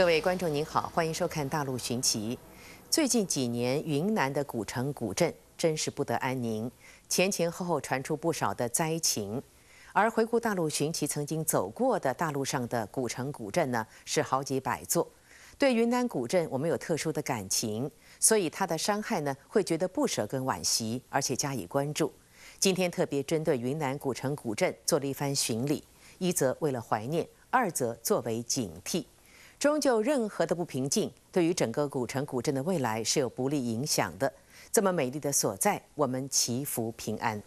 各位观众您好，欢迎收看《大陆寻奇》。最近几年，云南的古城古镇真是不得安宁，前前后后传出不少的灾情。而回顾大陆寻奇曾经走过的大陆上的古城古镇呢，是好几百座。对云南古镇，我们有特殊的感情，所以它的伤害呢，会觉得不舍跟惋惜，而且加以关注。今天特别针对云南古城古镇做了一番巡礼，一则为了怀念，二则作为警惕。终究，任何的不平静，对于整个古城古镇的未来是有不利影响的。这么美丽的所在，我们祈福平安。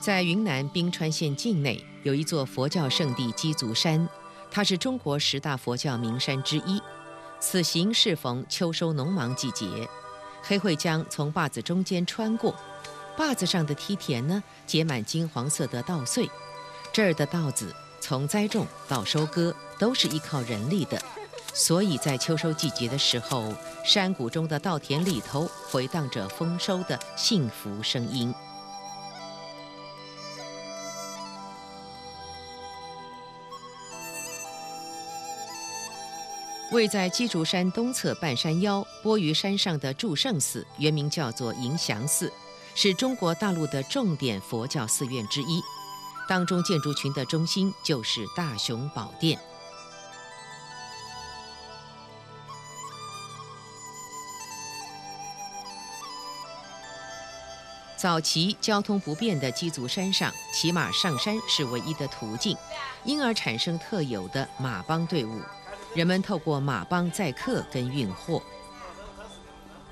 在云南宾川县境内，有一座佛教圣地鸡足山，它是中国十大佛教名山之一。此行适逢秋收农忙季节，黑会江从坝子中间穿过，坝子上的梯田呢，结满金黄色的稻穗。这儿的稻子从栽种到收割都是依靠人力的，所以在秋收季节的时候，山谷中的稻田里头回荡着丰收的幸福声音。位在鸡足山东侧半山腰波鱼山上的祝圣寺，原名叫做迎祥寺，是中国大陆的重点佛教寺院之一。当中建筑群的中心就是大雄宝殿。早期交通不便的鸡足山上，骑马上山是唯一的途径，因而产生特有的马帮队伍，人们透过马帮载客跟运货。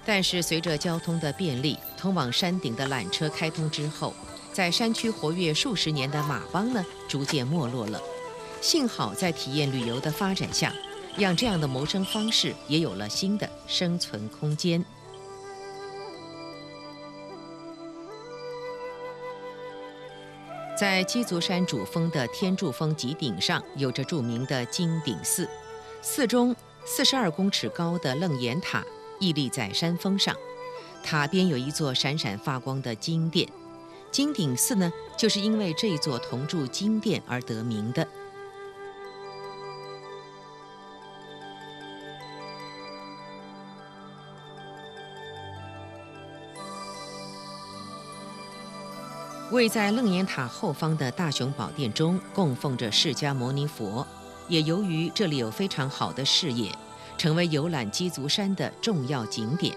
但是随着交通的便利，通往山顶的缆车开通之后。在山区活跃数十年的马帮呢，逐渐没落了。幸好在体验旅游的发展下，让这样的谋生方式也有了新的生存空间。在鸡足山主峰的天柱峰极顶上，有着著名的金顶寺，寺中四十二公尺高的楞严塔屹立在山峰上，塔边有一座闪闪发光的金殿。金顶寺呢，就是因为这座铜铸金殿而得名的。位在楞严塔后方的大雄宝殿中，供奉着释迦牟尼佛。也由于这里有非常好的视野，成为游览鸡足山的重要景点。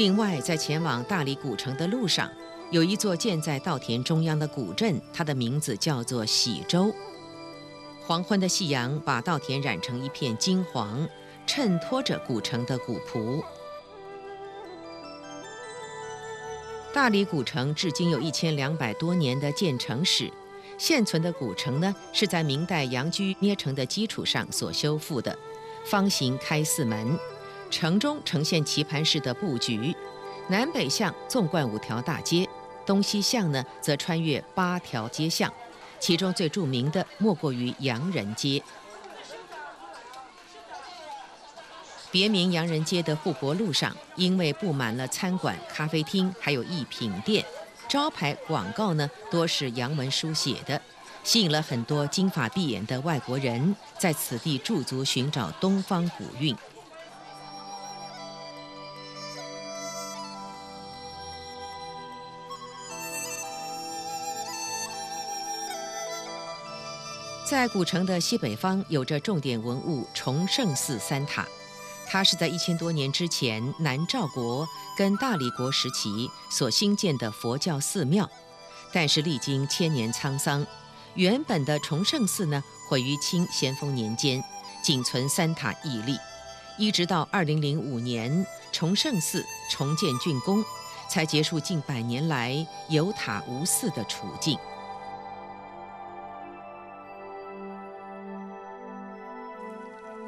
另外，在前往大理古城的路上，有一座建在稻田中央的古镇，它的名字叫做喜洲。黄昏的夕阳把稻田染成一片金黄，衬托着古城的古朴。大理古城至今有一千两百多年的建成史，现存的古城呢，是在明代杨居捏成的基础上所修复的，方形开四门。城中呈现棋盘式的布局，南北向纵贯五条大街，东西向呢则穿越八条街巷，其中最著名的莫过于洋人街。别名洋人街的护国路上，因为布满了餐馆、咖啡厅，还有一品店，招牌广告呢多是洋文书写的，吸引了很多金发碧眼的外国人在此地驻足寻找东方古韵。在古城的西北方，有着重点文物崇圣寺三塔，它是在一千多年之前南诏国跟大理国时期所兴建的佛教寺庙，但是历经千年沧桑，原本的崇圣寺呢毁于清咸丰年间，仅存三塔屹立，一直到二零零五年崇圣寺重建竣工，才结束近百年来有塔无寺的处境。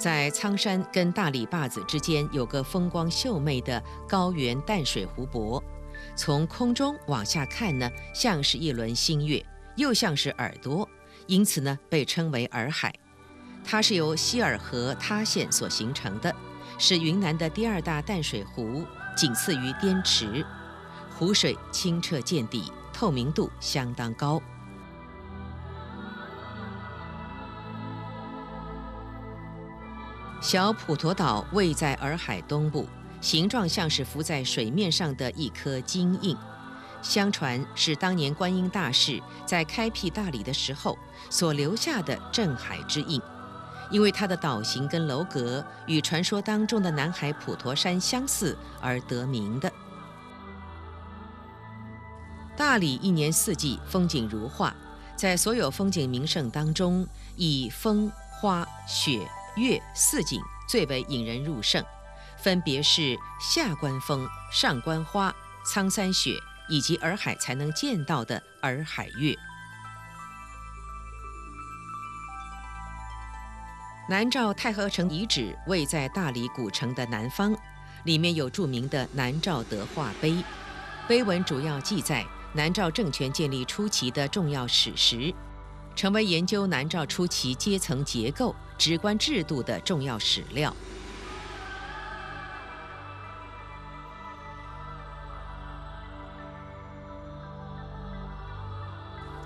在苍山跟大理坝子之间，有个风光秀媚的高原淡水湖泊，从空中往下看呢，像是一轮新月，又像是耳朵，因此呢，被称为洱海。它是由希尔河塌陷所形成的，是云南的第二大淡水湖，仅次于滇池。湖水清澈见底，透明度相当高。小普陀岛位在洱海东部，形状像是浮在水面上的一颗金印。相传是当年观音大士在开辟大理的时候所留下的镇海之印，因为它的岛形跟楼阁与传说当中的南海普陀山相似而得名的。大理一年四季风景如画，在所有风景名胜当中，以风花雪月四景最为引人入胜，分别是下关风、上关花、苍山雪。以及洱海才能见到的洱海月。南诏太和城遗址位在大理古城的南方，里面有著名的南诏德化碑，碑文主要记载南诏政权建立初期的重要史实，成为研究南诏初期阶层结构、职官制度的重要史料。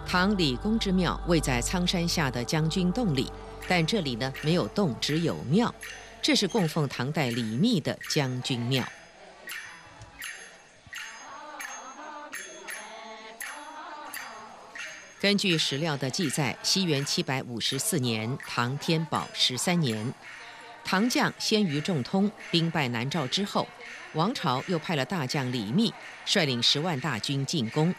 唐李公之庙位在苍山下的将军洞里，但这里呢没有洞，只有庙。这是供奉唐代李密的将军庙。根据史料的记载，西元七百五十四年，唐天宝十三年，唐将先于仲通兵败南诏之后，王朝又派了大将李密率领十万大军进攻。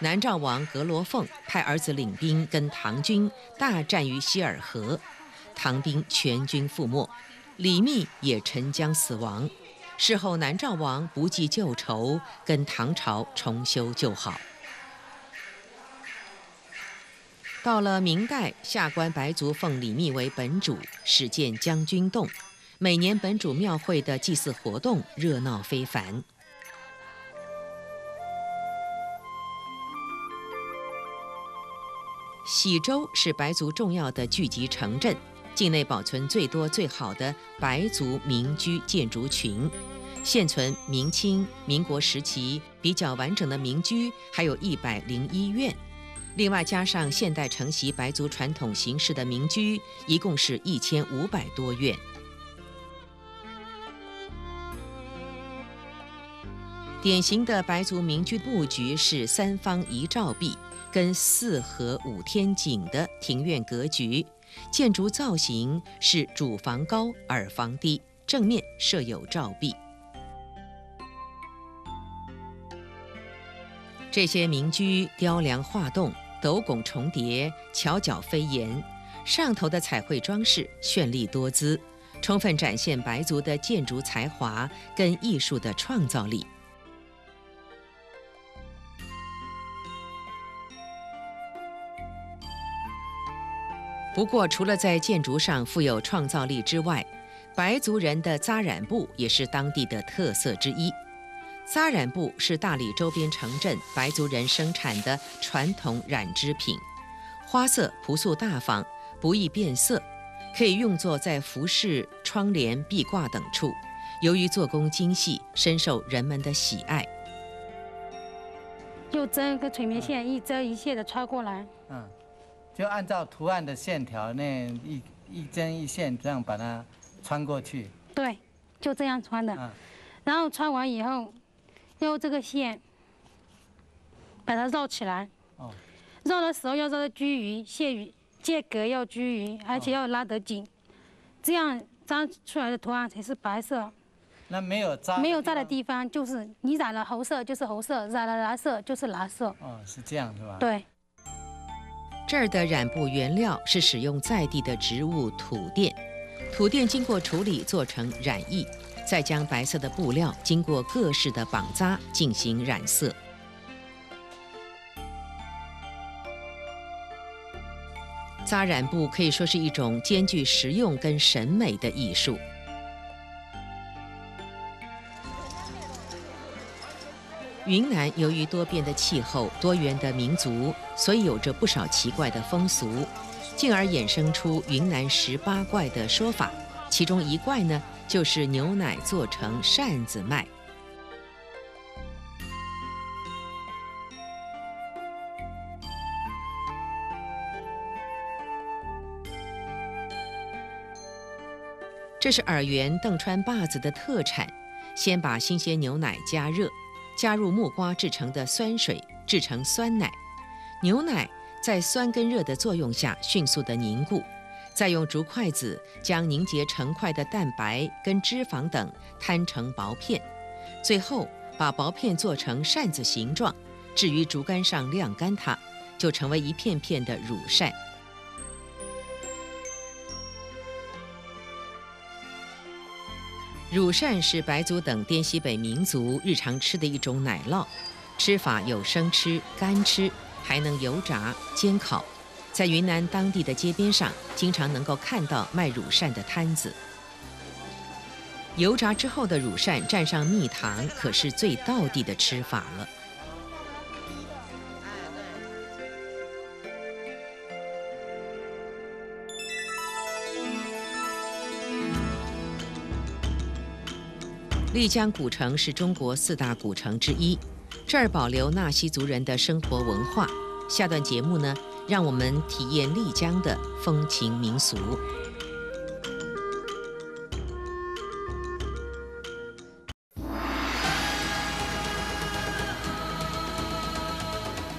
南诏王格罗凤派儿子领兵跟唐军大战于希尔河，唐兵全军覆没，李密也沉江死亡。事后南诏王不计旧仇，跟唐朝重修旧好。到了明代，下关白族奉李密为本主，始建将军洞，每年本主庙会的祭祀活动热闹非凡。喜洲是白族重要的聚集城镇，境内保存最多最好的白族民居建筑群，现存明清、民国时期比较完整的民居还有一百零一院，另外加上现代承袭白族传统形式的民居，一共是一千五百多院。典型的白族民居布局是三方一照壁。跟四合五天井的庭院格局，建筑造型是主房高，耳房低，正面设有照壁。这些民居雕梁画栋，斗拱重叠，桥角飞檐，上头的彩绘装饰绚丽多姿，充分展现白族的建筑才华跟艺术的创造力。不过，除了在建筑上富有创造力之外，白族人的扎染布也是当地的特色之一。扎染布是大理周边城镇白族人生产的传统染织品，花色朴素大方，不易变色，可以用作在服饰、窗帘、壁挂等处。由于做工精细，深受人们的喜爱。就针个垂棉线，一针一线的穿过来。嗯。就按照图案的线条，那一一针一线这样把它穿过去。对，就这样穿的。嗯。然后穿完以后，用这个线把它绕起来。哦。绕的时候要绕的均匀，线与间隔要均匀，而且要拉得紧，这样扎出来的图案才是白色。那没有扎？没有扎的地方，就是你染了红色就是红色，染了蓝色就是蓝色。哦，是这样是吧？对。这儿的染布原料是使用在地的植物土垫，土垫经过处理做成染液，再将白色的布料经过各式的绑扎进行染色。扎染布可以说是一种兼具实用跟审美的艺术。云南由于多变的气候、多元的民族，所以有着不少奇怪的风俗，进而衍生出云南十八怪的说法。其中一怪呢，就是牛奶做成扇子卖。这是洱源邓川坝子的特产，先把新鲜牛奶加热，加入木瓜制成的酸水制成酸奶，牛奶在酸跟热的作用下迅速的凝固。再用竹筷子将凝结成块的蛋白跟脂肪等摊成薄片，最后把薄片做成扇子形状，置于竹竿上晾干它，就成为一片片的乳扇。乳扇是白族等滇西北民族日常吃的一种奶酪，吃法有生吃、干吃，还能油炸、煎烤。在云南当地的街边上，经常能够看到卖乳扇的摊子。油炸之后的乳扇蘸上蜜糖，可是最道地的吃法了。丽江古城是中国四大古城之一，这儿保留纳西族人的生活文化。下段节目呢，让我们体验丽江的风情民俗。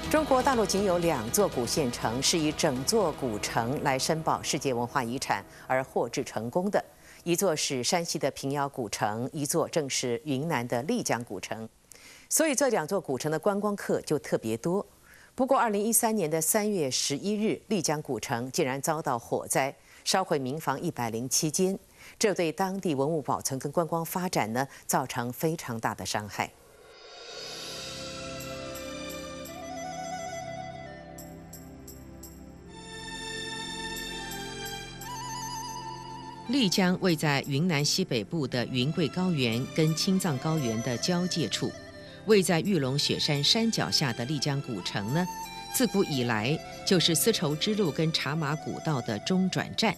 中国大陆仅有两座古县城是以整座古城来申报世界文化遗产而获致成功的。一座是山西的平遥古城，一座正是云南的丽江古城，所以这两座古城的观光客就特别多。不过，二零一三年的三月十一日，丽江古城竟然遭到火灾，烧毁民房一百零七间，这对当地文物保存跟观光发展呢，造成非常大的伤害。丽江位在云南西北部的云贵高原跟青藏高原的交界处，位在玉龙雪山山脚下的丽江古城呢，自古以来就是丝绸之路跟茶马古道的中转站。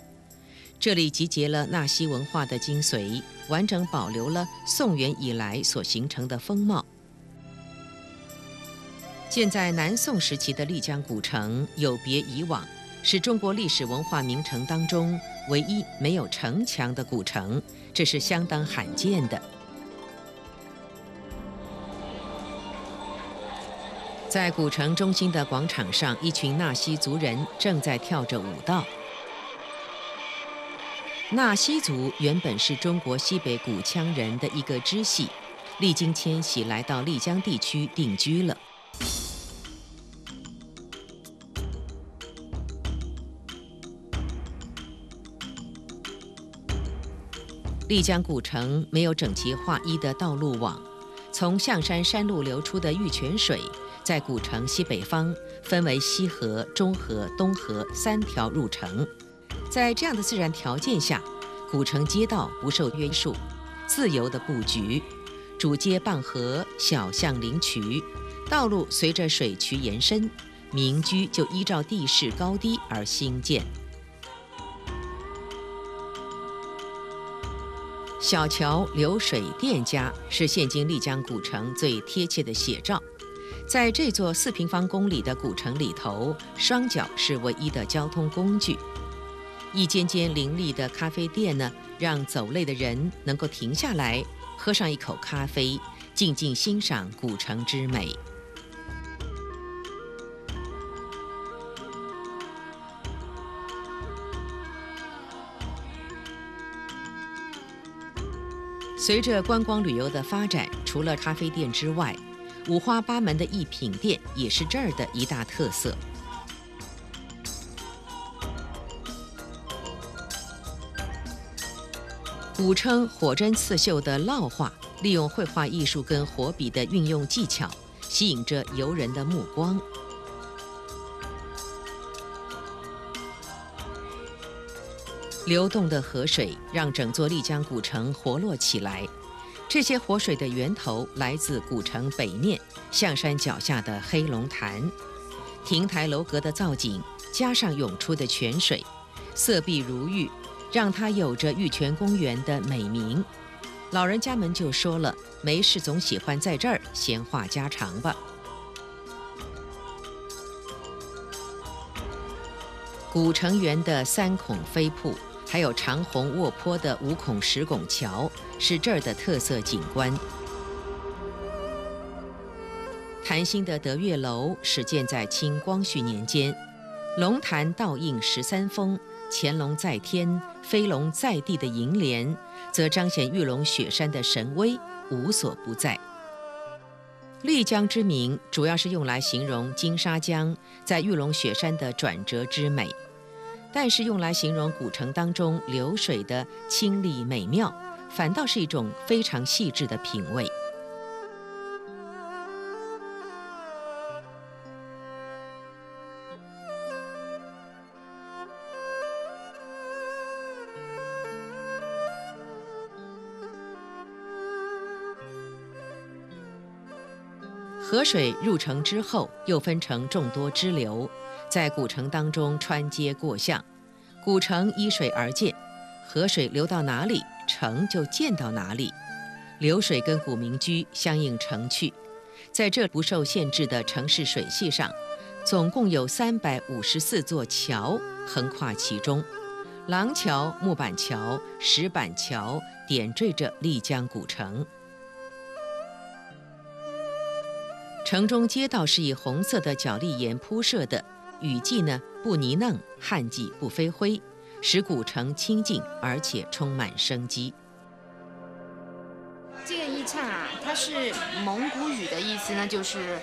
这里集结了纳西文化的精髓，完整保留了宋元以来所形成的风貌。建在南宋时期的丽江古城有别以往，是中国历史文化名城当中。唯一没有城墙的古城，这是相当罕见的。在古城中心的广场上，一群纳西族人正在跳着舞蹈。纳西族原本是中国西北古羌人的一个支系，历经迁徙来到丽江地区定居了。丽江古城没有整齐划一的道路网，从象山山路流出的玉泉水，在古城西北方分为西河、中河、东河三条入城。在这样的自然条件下，古城街道不受约束，自由的布局，主街傍河，小巷临渠，道路随着水渠延伸，民居就依照地势高低而兴建。小桥流水店家是现今丽江古城最贴切的写照。在这座四平方公里的古城里头，双脚是唯一的交通工具。一间间林立的咖啡店呢，让走累的人能够停下来喝上一口咖啡，静静欣赏古城之美。随着观光旅游的发展，除了咖啡店之外，五花八门的艺品店也是这儿的一大特色。古称火针刺绣的烙画，利用绘画艺术跟活笔的运用技巧，吸引着游人的目光。流动的河水让整座丽江古城活络起来。这些活水的源头来自古城北面象山脚下的黑龙潭。亭台楼阁的造景，加上涌出的泉水，色碧如玉，让它有着玉泉公园的美名。老人家们就说了，没事总喜欢在这儿闲话家常吧。古城园的三孔飞瀑。还有长虹卧坡的五孔石拱桥，是这儿的特色景观。潭心的德月楼始建在清光绪年间，龙潭倒映十三峰，潜龙在天，飞龙在地的楹联，则彰显玉龙雪山的神威，无所不在。丽江之名，主要是用来形容金沙江在玉龙雪山的转折之美。但是用来形容古城当中流水的清丽美妙，反倒是一种非常细致的品味。河水入城之后，又分成众多支流。在古城当中穿街过巷，古城依水而建，河水流到哪里，城就建到哪里。流水跟古民居相应成趣，在这不受限制的城市水系上，总共有三百五十四座桥横跨其中，廊桥、木板桥、石板桥点缀着丽江古城。城中街道是以红色的角砾岩铺设的。雨季呢不泥泞，旱季不飞灰，使古城清净而且充满生机。这个一唱啊，它是蒙古语的意思呢，就是。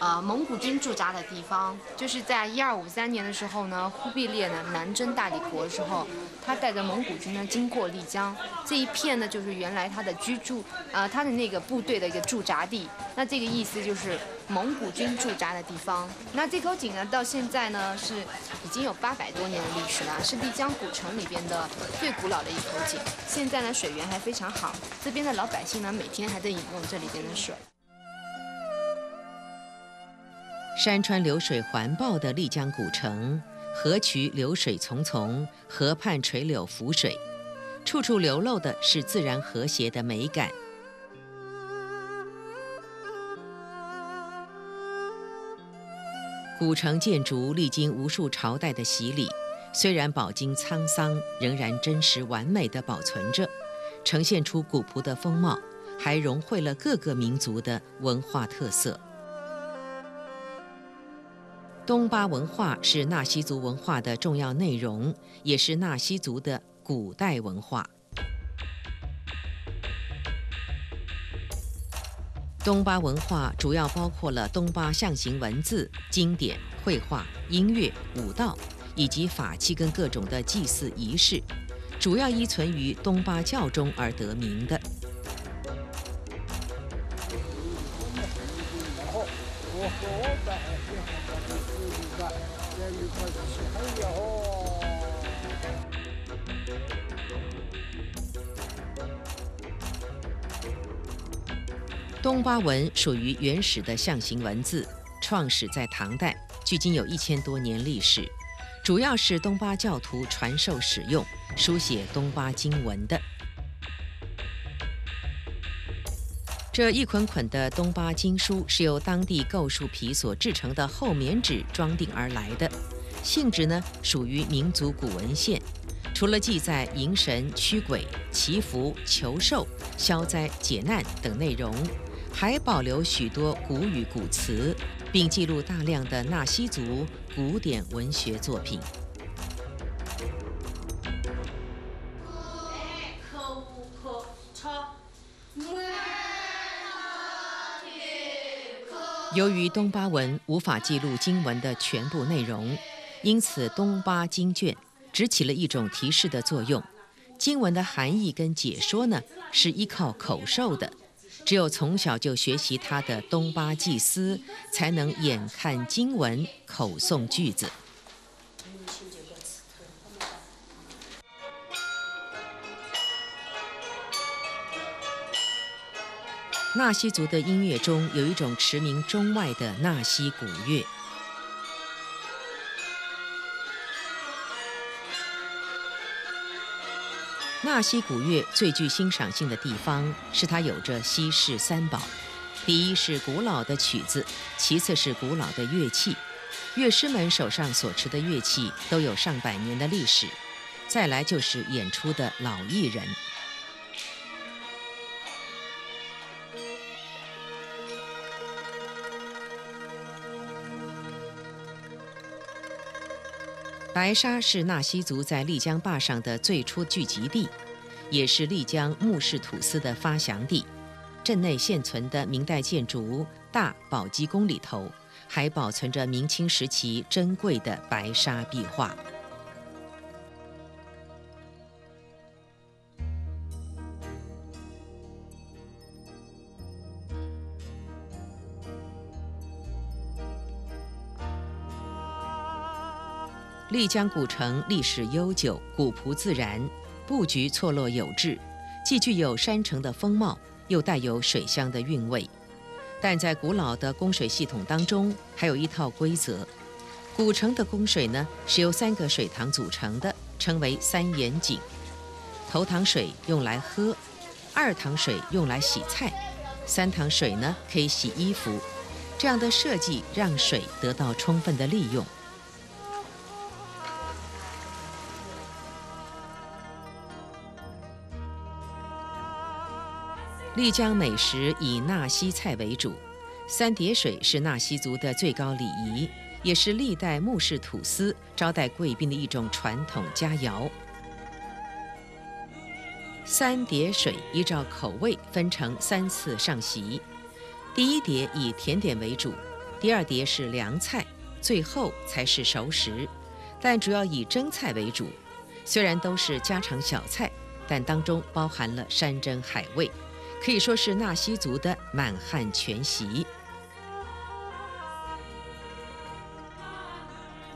呃，蒙古军驻扎的地方，就是在一二五三年的时候呢，忽必烈呢南征大理国的时候，他带着蒙古军呢经过丽江这一片呢，就是原来他的居住，呃，他的那个部队的一个驻扎地。那这个意思就是蒙古军驻扎的地方。那这口井呢，到现在呢是已经有八百多年的历史了，是丽江古城里边的最古老的一口井。现在呢水源还非常好，这边的老百姓呢每天还在饮用这里边的水。山川流水环抱的丽江古城，河渠流水淙淙，河畔垂柳浮水，处处流露的是自然和谐的美感。古城建筑历经无数朝代的洗礼，虽然饱经沧桑，仍然真实完美的保存着，呈现出古朴的风貌，还融汇了各个民族的文化特色。东巴文化是纳西族文化的重要内容，也是纳西族的古代文化。东巴文化主要包括了东巴象形文字、经典绘画、音乐、舞蹈，以及法器跟各种的祭祀仪式，主要依存于东巴教中而得名的。东巴文属于原始的象形文字，创始在唐代，距今有一千多年历史，主要是东巴教徒传授使用，书写东巴经文的。这一捆捆的东巴经书是由当地构树皮所制成的厚棉纸装订而来的，性质呢属于民族古文献，除了记载迎神、驱鬼、祈福、求寿、消灾解难等内容，还保留许多古语古词，并记录大量的纳西族古典文学作品。由于东巴文无法记录经文的全部内容，因此东巴经卷只起了一种提示的作用。经文的含义跟解说呢，是依靠口授的，只有从小就学习他的东巴祭司，才能眼看经文，口诵句子。纳西族的音乐中有一种驰名中外的纳西古乐。纳西古乐最具欣赏性的地方是它有着西式三宝：第一是古老的曲子，其次是古老的乐器。乐师们手上所持的乐器都有上百年的历史，再来就是演出的老艺人。白沙是纳西族在丽江坝上的最初聚集地，也是丽江木氏土司的发祥地。镇内现存的明代建筑大宝鸡宫里头，还保存着明清时期珍贵的白沙壁画。丽江古城历史悠久，古朴自然，布局错落有致，既具有山城的风貌，又带有水乡的韵味。但在古老的供水系统当中，还有一套规则：古城的供水呢是由三个水塘组成的，称为三眼井。头塘水用来喝，二塘水用来洗菜，三塘水呢可以洗衣服。这样的设计让水得到充分的利用。丽江美食以纳西菜为主，三叠水是纳西族的最高礼仪，也是历代穆氏土司招待贵宾的一种传统佳肴。三叠水依照口味分成三次上席，第一碟以甜点为主，第二碟是凉菜，最后才是熟食，但主要以蒸菜为主。虽然都是家常小菜，但当中包含了山珍海味。可以说是纳西族的满汉全席。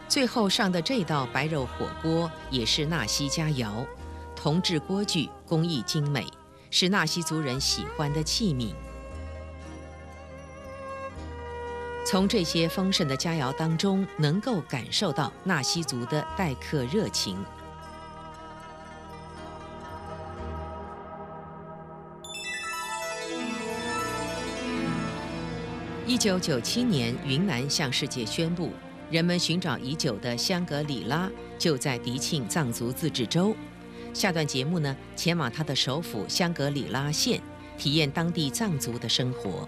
最后上的这道白肉火锅也是纳西佳肴，铜制锅具工艺精美，是纳西族人喜欢的器皿。从这些丰盛的佳肴当中，能够感受到纳西族的待客热情。一九九七年，云南向世界宣布，人们寻找已久的香格里拉就在迪庆藏族自治州。下段节目呢，前往它的首府香格里拉县，体验当地藏族的生活。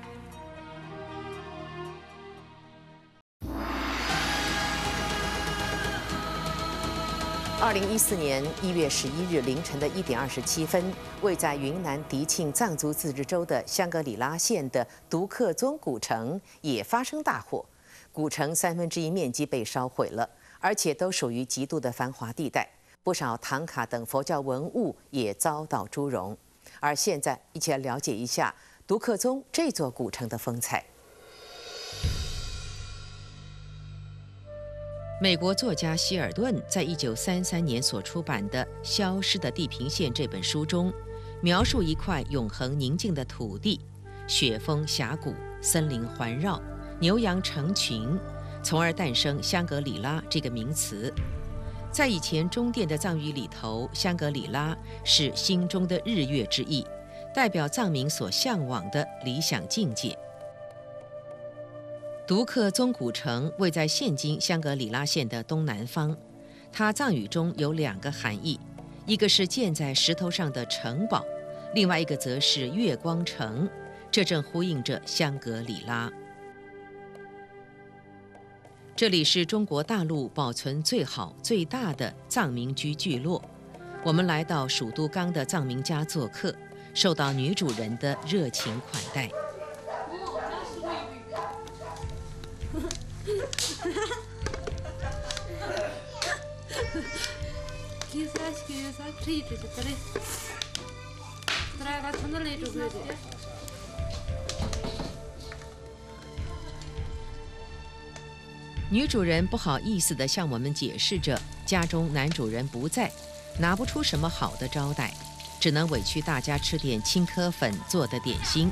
零一四年一月十一日凌晨的一点二十七分，位在云南迪庆藏族自治州的香格里拉县的独克宗古城也发生大火，古城三分之一面积被烧毁了，而且都属于极度的繁华地带，不少唐卡等佛教文物也遭到诛容。而现在，一起来了解一下独克宗这座古城的风采。美国作家希尔顿在一九三三年所出版的《消失的地平线》这本书中，描述一块永恒宁静的土地，雪峰峡谷，森林环绕，牛羊成群，从而诞生香格里拉这个名词。在以前中甸的藏语里头，香格里拉是心中的日月之意，代表藏民所向往的理想境界。独克宗古城位在现今香格里拉县的东南方，它藏语中有两个含义，一个是建在石头上的城堡，另外一个则是月光城，这正呼应着香格里拉。这里是中国大陆保存最好、最大的藏民居聚落，我们来到蜀都冈的藏民家做客，受到女主人的热情款待。女主人不好意思地向我们解释着，家中男主人不在，拿不出什么好的招待，只能委屈大家吃点青稞粉做的点心。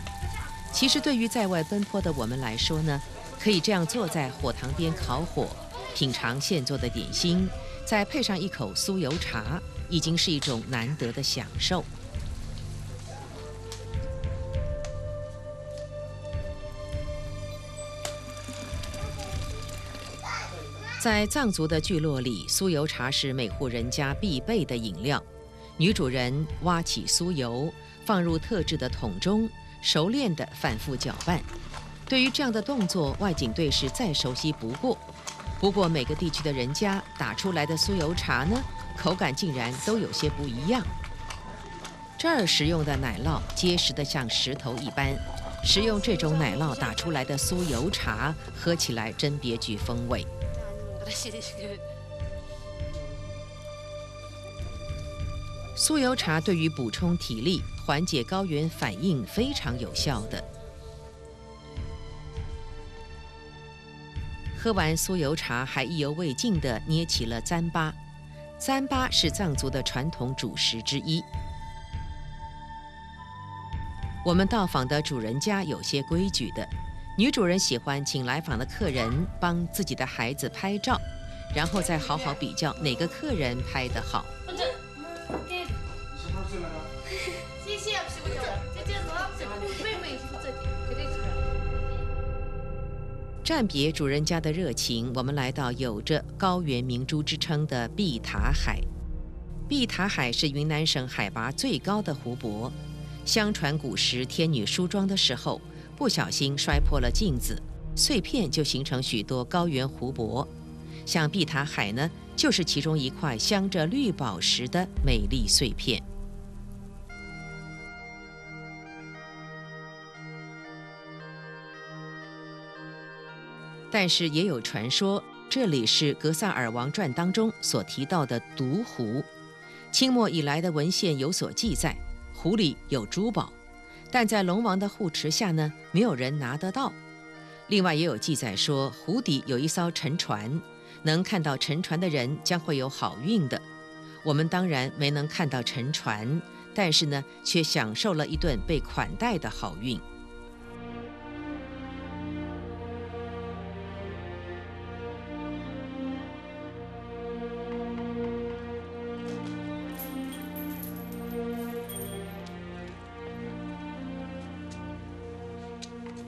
其实，对于在外奔波的我们来说呢，可以这样坐在火塘边烤火，品尝现做的点心。再配上一口酥油茶，已经是一种难得的享受。在藏族的聚落里，酥油茶是每户人家必备的饮料。女主人挖起酥油，放入特制的桶中，熟练地反复搅拌。对于这样的动作，外景队是再熟悉不过。不过每个地区的人家打出来的酥油茶呢，口感竟然都有些不一样。这儿使用的奶酪结实的像石头一般，使用这种奶酪打出来的酥油茶，喝起来真别具风味。酥油茶对于补充体力、缓解高原反应非常有效的。喝完酥油茶，还意犹未尽地捏起了糌粑。糌粑是藏族的传统主食之一。我们到访的主人家有些规矩的，女主人喜欢请来访的客人帮自己的孩子拍照，然后再好好比较哪个客人拍得好。谢谢暂别主人家的热情，我们来到有着“高原明珠”之称的碧塔海。碧塔海是云南省海拔最高的湖泊。相传古时天女梳妆的时候，不小心摔破了镜子，碎片就形成许多高原湖泊。像碧塔海呢，就是其中一块镶着绿宝石的美丽碎片。但是也有传说，这里是《格萨尔王传》当中所提到的毒湖。清末以来的文献有所记载，湖里有珠宝，但在龙王的护持下呢，没有人拿得到。另外也有记载说，湖底有一艘沉船，能看到沉船的人将会有好运的。我们当然没能看到沉船，但是呢，却享受了一顿被款待的好运。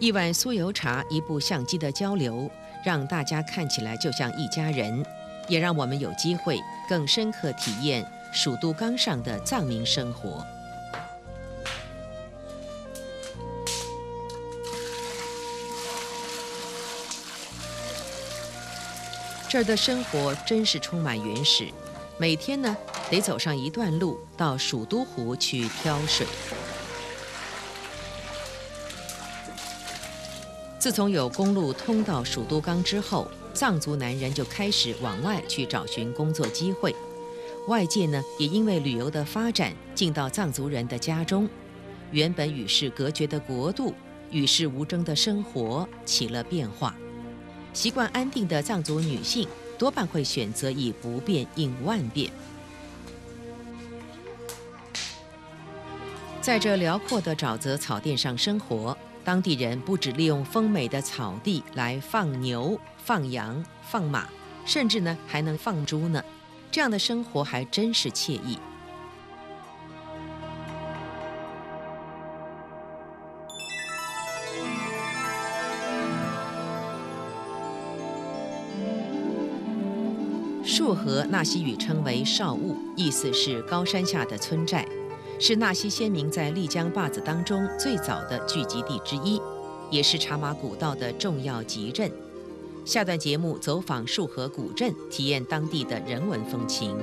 一碗酥油茶，一部相机的交流，让大家看起来就像一家人，也让我们有机会更深刻体验蜀都冈上的藏民生活。这儿的生活真是充满原始，每天呢得走上一段路到蜀都湖去挑水。自从有公路通到蜀都冈之后，藏族男人就开始往外去找寻工作机会。外界呢，也因为旅游的发展，进到藏族人的家中。原本与世隔绝的国度，与世无争的生活起了变化。习惯安定的藏族女性，多半会选择以不变应万变。在这辽阔的沼泽草甸上生活。当地人不止利用丰美的草地来放牛、放羊、放马，甚至呢还能放猪呢。这样的生活还真是惬意。束河纳西语称为少雾，意思是高山下的村寨。是纳西先民在丽江坝子当中最早的聚集地之一，也是茶马古道的重要集镇。下段节目走访束河古镇，体验当地的人文风情。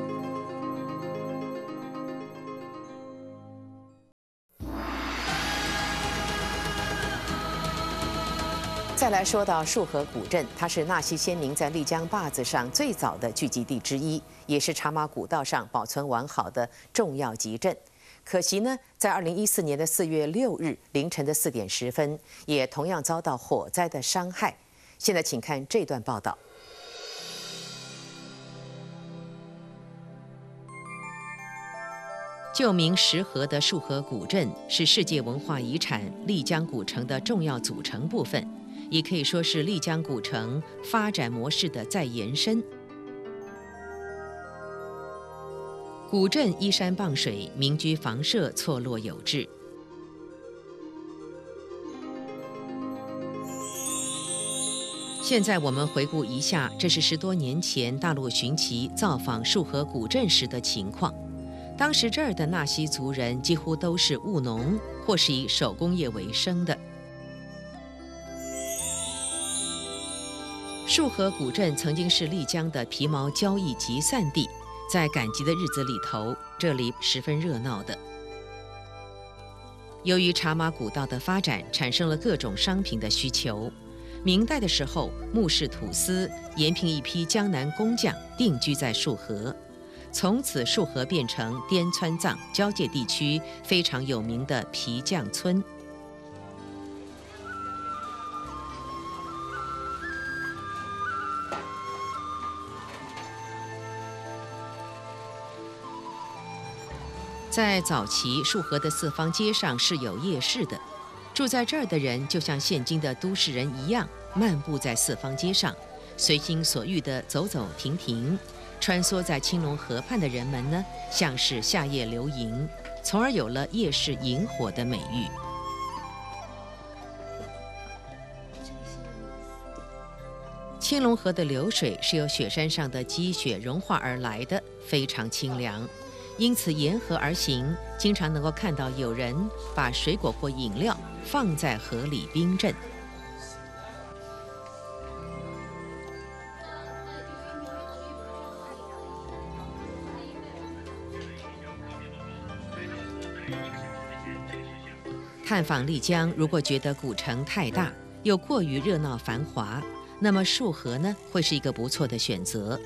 再来说到束河古镇，它是纳西先民在丽江坝子上最早的聚集地之一，也是茶马古道上保存完好的重要集镇。可惜呢，在二零一四年的四月六日凌晨的四点十分，也同样遭到火灾的伤害。现在，请看这段报道。旧名石河的束河古镇是世界文化遗产丽江古城的重要组成部分，也可以说是丽江古城发展模式的再延伸。古镇依山傍水，民居房舍错落有致。现在我们回顾一下，这是十多年前大陆寻奇造访束河古镇时的情况。当时这儿的纳西族人几乎都是务农，或是以手工业为生的。束河古镇曾经是丽江的皮毛交易集散地，在赶集的日子里头，这里十分热闹的。由于茶马古道的发展，产生了各种商品的需求。明代的时候，穆氏土司延聘一批江南工匠定居在束河，从此束河变成滇川藏交界地区非常有名的皮匠村。在早期，束河的四方街上是有夜市的。住在这儿的人，就像现今的都市人一样，漫步在四方街上，随心所欲地走走停停。穿梭在青龙河畔的人们呢，像是夏夜流萤，从而有了夜市萤火的美誉。青龙河的流水是由雪山上的积雪融化而来的，非常清凉。因此，沿河而行，经常能够看到有人把水果或饮料放在河里冰镇。探访丽江，如果觉得古城太大，又过于热闹繁华，那么束河呢，会是一个不错的选择。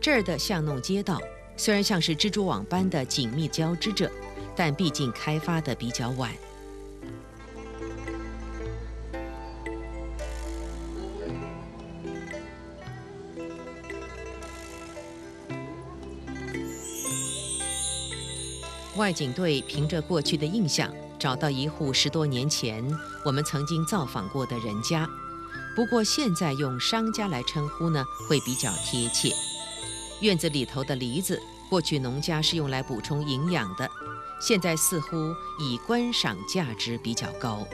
这儿的巷弄街道。虽然像是蜘蛛网般的紧密交织着，但毕竟开发的比较晚。外景队凭着过去的印象，找到一户十多年前我们曾经造访过的人家，不过现在用商家来称呼呢，会比较贴切。院子里头的梨子，过去农家是用来补充营养的，现在似乎以观赏价值比较高。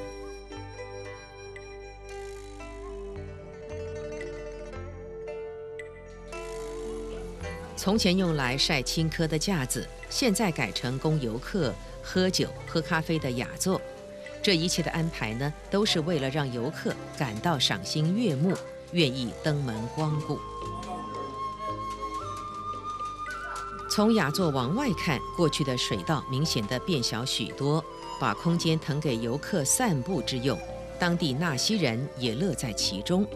从前用来晒青稞的架子，现在改成供游客喝酒、喝咖啡的雅座。这一切的安排呢，都是为了让游客感到赏心悦目，愿意登门光顾。从雅座往外看，过去的水道明显的变小许多，把空间腾给游客散步之用。当地纳西人也乐在其中。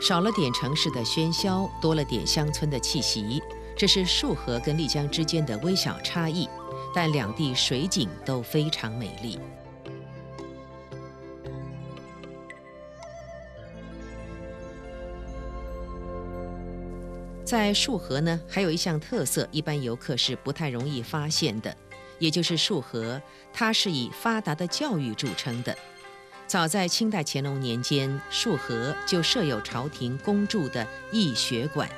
少了点城市的喧嚣，多了点乡村的气息，这是束河跟丽江之间的微小差异，但两地水景都非常美丽。在束河呢，还有一项特色，一般游客是不太容易发现的，也就是束河，它是以发达的教育著称的。早在清代乾隆年间，束河就设有朝廷公助的义学馆，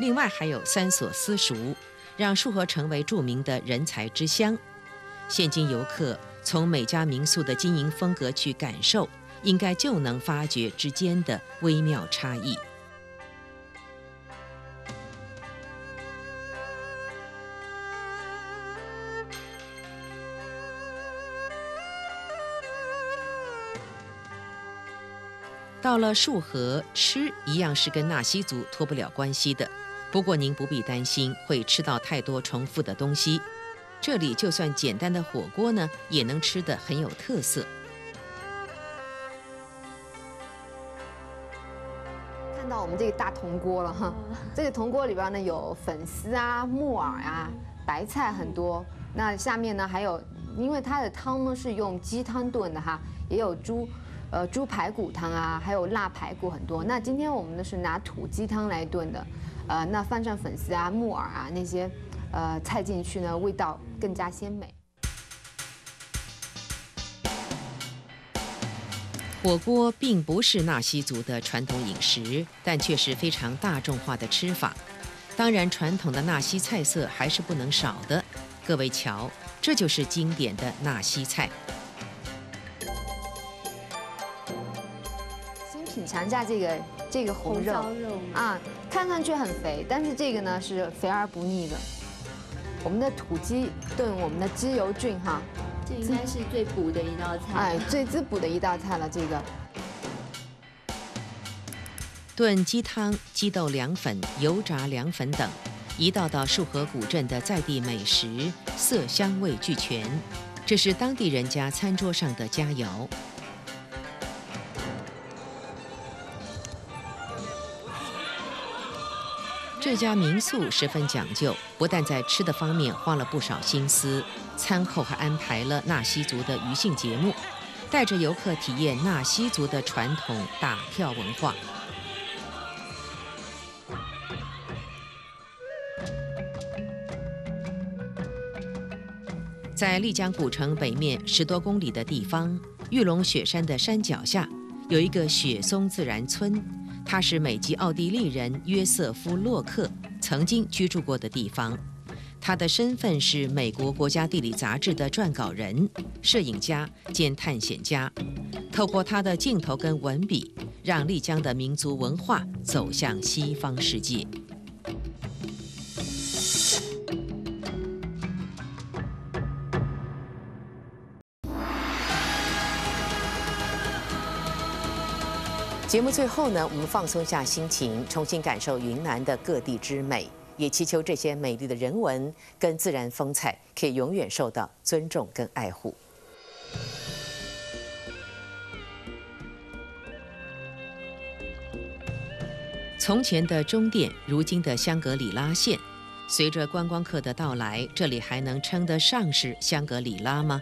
另外还有三所私塾，让束河成为著名的人才之乡。现今游客从每家民宿的经营风格去感受，应该就能发觉之间的微妙差异。到了束河，吃一样是跟纳西族脱不了关系的。不过您不必担心会吃到太多重复的东西，这里就算简单的火锅呢，也能吃得很有特色。看到我们这个大铜锅了哈，这个铜锅里边呢有粉丝啊、木耳啊、白菜很多。那下面呢还有，因为它的汤呢是用鸡汤炖的哈，也有猪。呃，猪排骨汤啊，还有腊排骨很多。那今天我们呢是拿土鸡汤来炖的，呃，那放上粉丝啊、木耳啊那些，呃，菜进去呢，味道更加鲜美。火锅并不是纳西族的传统饮食，但却是非常大众化的吃法。当然，传统的纳西菜色还是不能少的。各位瞧，这就是经典的纳西菜。品尝一下这个这个红肉啊，看上去很肥，但是这个呢是肥而不腻的。我们的土鸡炖我们的鸡油菌哈，这应该是最补的一道菜。哎，最滋补的一道菜了，这个。炖鸡汤、鸡豆凉粉、油炸凉粉等，一道道束河古镇的在地美食，色香味俱全，这是当地人家餐桌上的佳肴。这家民宿十分讲究，不但在吃的方面花了不少心思，餐后还安排了纳西族的娱性节目，带着游客体验纳西族的传统打跳文化。在丽江古城北面十多公里的地方，玉龙雪山的山脚下，有一个雪松自然村，他是美籍奥地利人约瑟夫·洛克曾经居住过的地方。他的身份是美国国家地理杂志的撰稿人、摄影家兼探险家，透过他的镜头跟文笔，让丽江的民族文化走向西方世界。节目最后呢，我们放松下心情，重新感受云南的各地之美，也祈求这些美丽的人文跟自然风采可以永远受到尊重跟爱护。从前的中甸，如今的香格里拉县，随着观光客的到来，这里还能称得上是香格里拉吗？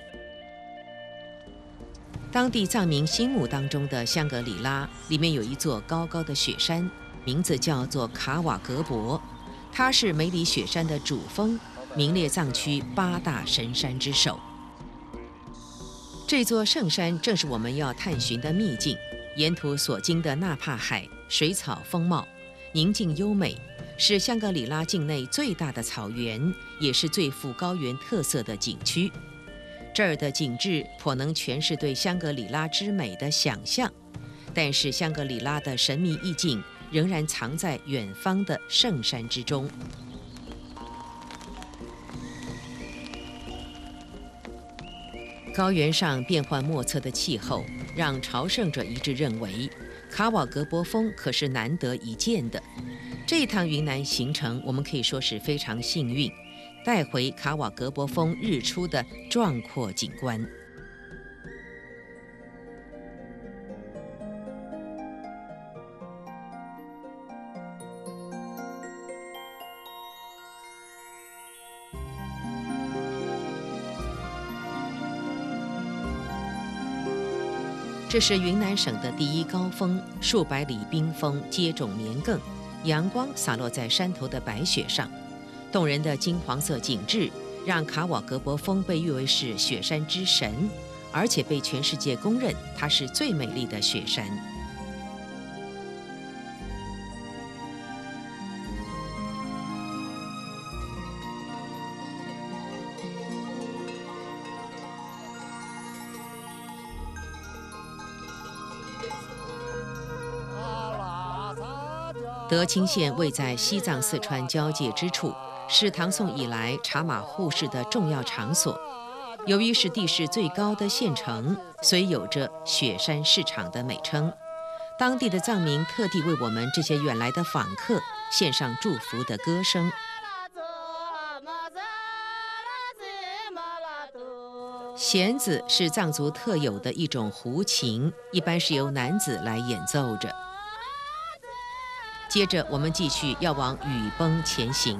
当地藏民心目当中的香格里拉，里面有一座高高的雪山，名字叫做卡瓦格博，它是梅里雪山的主峰，名列藏区八大神山之首。这座圣山正是我们要探寻的秘境，沿途所经的纳帕海，水草丰茂，宁静优美，是香格里拉境内最大的草原，也是最富高原特色的景区。这儿的景致颇能诠释对香格里拉之美的想象，但是香格里拉的神秘意境仍然藏在远方的圣山之中。高原上变幻莫测的气候，让朝圣者一致认为，卡瓦格博峰可是难得一见的。这趟云南行程，我们可以说是非常幸运。带回卡瓦格博峰日出的壮阔景观。这是云南省的第一高峰，数百里冰峰接踵绵亘，阳光洒落在山头的白雪上。动人的金黄色景致，让卡瓦格博峰被誉为是雪山之神，而且被全世界公认它是最美丽的雪山。德清县位在西藏四川交界之处。是唐宋以来茶马互市的重要场所。由于是地势最高的县城，所以有着“雪山市场”的美称。当地的藏民特地为我们这些远来的访客献上祝福的歌声。弦子是藏族特有的一种胡琴，一般是由男子来演奏着。接着，我们继续要往雨崩前行。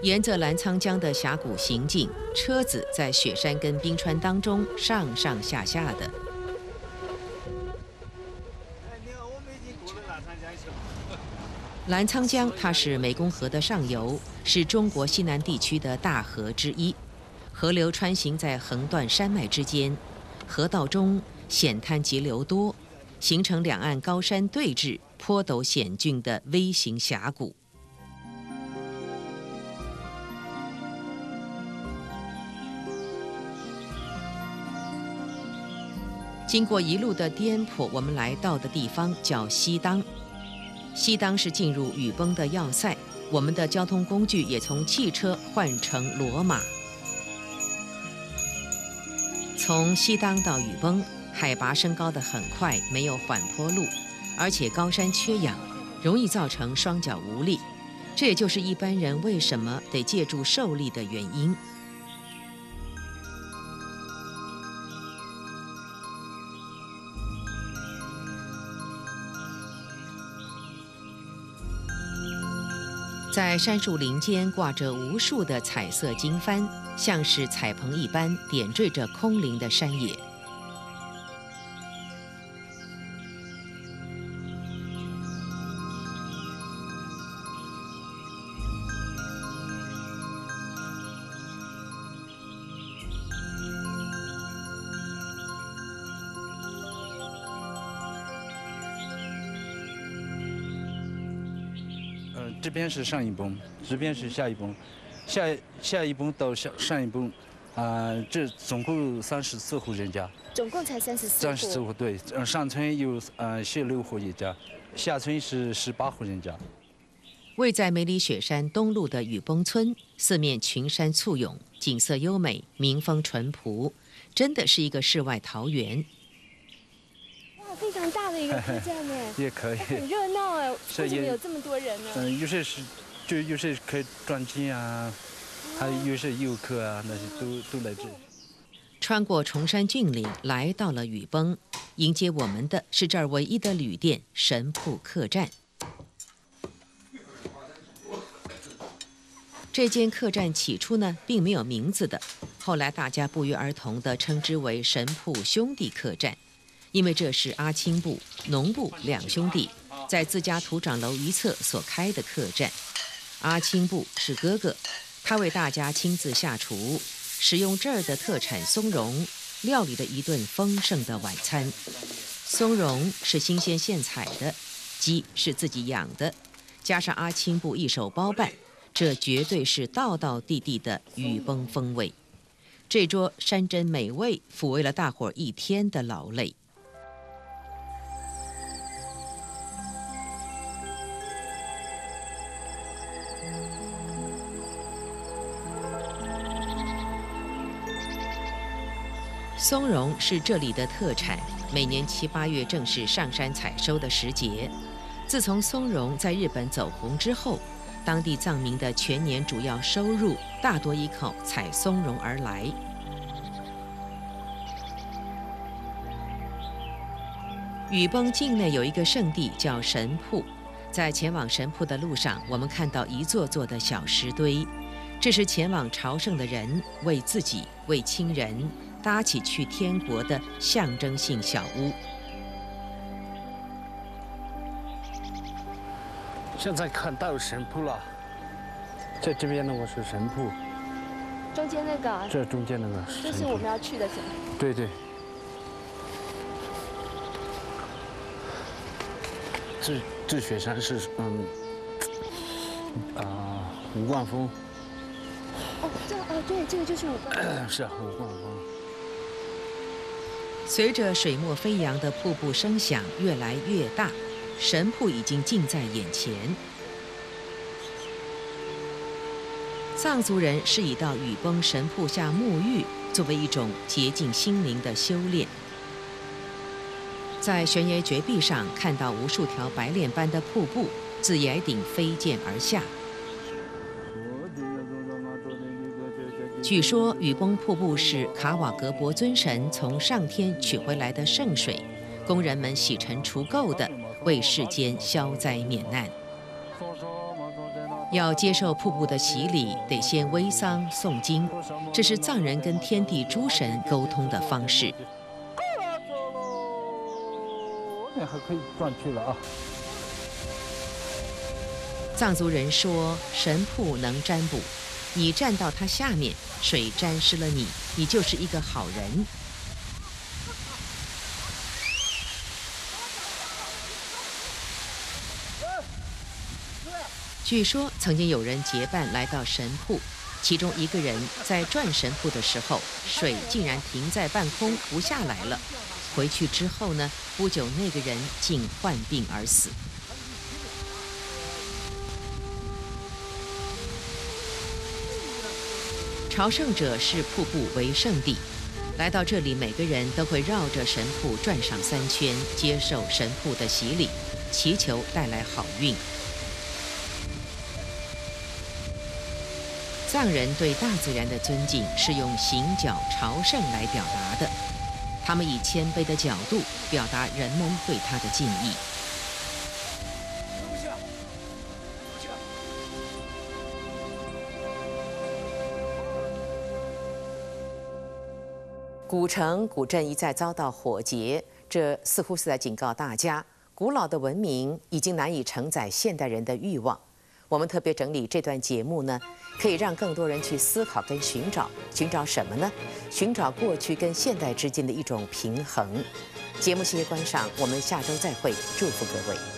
沿着澜沧江的峡谷行进，车子在雪山跟冰川当中上上下下的。澜沧江它是湄公河的上游，是中国西南地区的大河之一。河流穿行在横断山脉之间，河道中险滩急流多，形成两岸高山对峙，坡陡险峻的微型峡谷。经过一路的颠簸，我们来到的地方叫西当。西当是进入雨崩的要塞，我们的交通工具也从汽车换成骡马。从西当到雨崩，海拔升高的很快，没有缓坡路，而且高山缺氧，容易造成双脚无力。这也就是一般人为什么得借助受力的原因。在杉树林间挂着无数的彩色经幡，像是彩棚一般点缀着空灵的山野。边是上一崩，这边是下一崩，下下一崩到上上一崩，啊，这总共三十四户人家。总共才三十四。三十四户对，嗯，上村有呃十六户一家，下村是十八户人家。位在梅里雪山东麓的雨崩村，四面群山簇拥，景色优美，民风淳朴，真的是一个世外桃源。非常大的一个客栈呢，也可以，很热闹哎，为什么有这么多人呢？嗯，有些是，就有些可以转机啊，还有有些游客啊，那些都都来这。穿过崇山峻岭，来到了雨崩，迎接我们的是这儿唯一的旅店神铺客栈。这间客栈起初呢，并没有名字的，后来大家不约而同地称之为神铺兄弟客栈。因为这是阿青部、农部两兄弟在自家土长楼一侧所开的客栈。阿青部是哥哥，他为大家亲自下厨，使用这儿的特产松茸，料理了一顿丰盛的晚餐。松茸是新鲜现采的，鸡是自己养的，加上阿青部一手包办，这绝对是道道地地的雨崩风味。这桌山珍美味抚慰了大伙一天的劳累。松茸是这里的特产，每年七八月正是上山采收的时节。自从松茸在日本走红之后，当地藏民的全年主要收入大多依靠采松茸而来。雨崩境内有一个圣地叫神瀑，在前往神瀑的路上，我们看到一座座的小石堆，这是前往朝圣的人为自己、为亲人。搭起去天国的象征性小屋。现在看到神铺了，在这边呢，我是神铺。中间那个？这中间那个。这是我们要去的神对对。这这雪山是嗯啊吴冠峰。哦，这哦对，这个就是五冠。是啊，五冠峰。随着水墨飞扬的瀑布声响越来越大，神瀑已经近在眼前。藏族人是以到雨崩神瀑下沐浴作为一种洁净心灵的修炼。在悬崖绝壁上看到无数条白练般的瀑布自崖顶飞溅而下。据说雨崩瀑布是卡瓦格博尊神从上天取回来的圣水，工人们洗尘除垢的，为世间消灾免难。要接受瀑布的洗礼，得先煨桑诵经，这是藏人跟天地诸神沟通的方式。那还可以转去了啊！藏族人说，神瀑能占卜。你站到它下面，水沾湿了你，你就是一个好人。据说曾经有人结伴来到神铺，其中一个人在转神铺的时候，水竟然停在半空不下来了。回去之后呢，不久那个人竟患病而死。朝圣者视瀑布为圣地，来到这里，每个人都会绕着神瀑转上三圈，接受神瀑的洗礼，祈求带来好运。藏人对大自然的尊敬是用行脚朝圣来表达的，他们以谦卑的角度表达人们对他的敬意。古城古镇一再遭到火劫，这似乎是在警告大家：古老的文明已经难以承载现代人的欲望。我们特别整理这段节目呢，可以让更多人去思考跟寻找，寻找什么呢？寻找过去跟现代之间的一种平衡。节目谢谢观赏，我们下周再会，祝福各位。